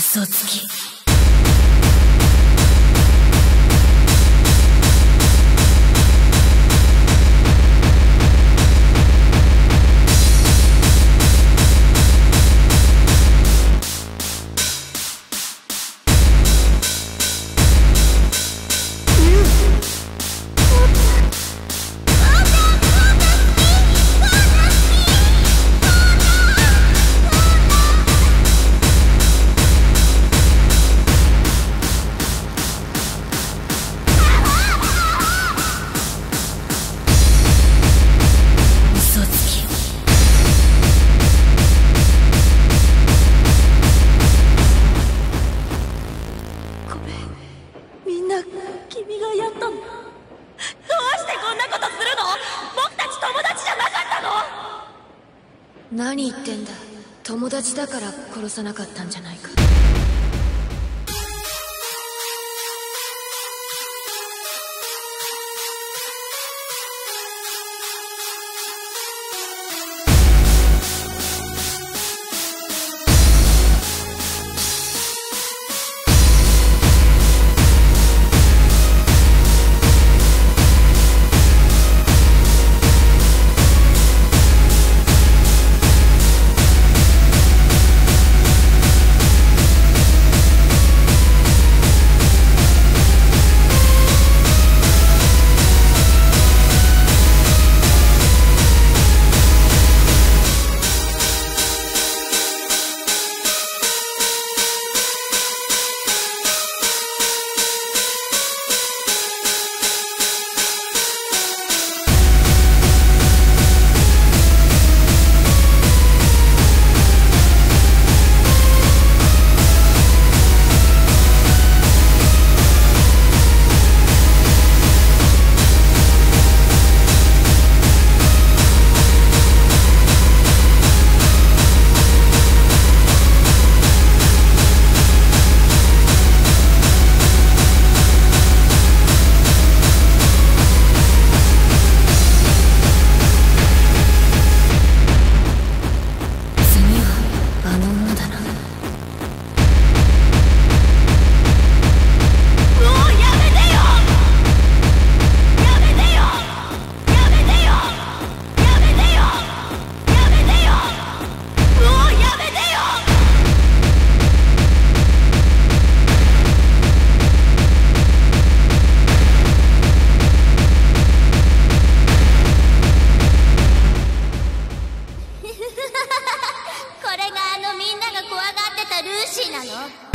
嘘つき。何言ってんだ。友達だから殺さなかったんじゃないか。怖がってたルーシーなの。